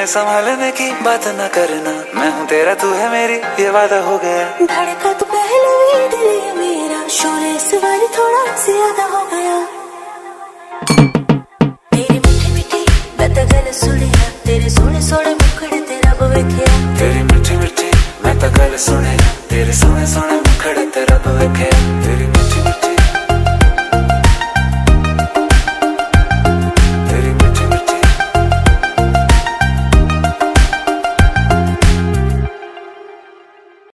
अपने संभालने की बात न करना। मैं हूँ तेरा तू है मेरी ये वादा हो गया। धड़का तो पहले ही दिल मेरा। शोर इस बार थोड़ा ज़्यादा हो गया। तेरी मीठी मीठी मैं गल सुनिया। तेरे सोने सोने मुखड़े तेरा बवेखिया तेरी मीठी मीठी मैं तो गल सुनिया। तेरे सोने सोने मुखड़े तेरा बवेखिया तेरी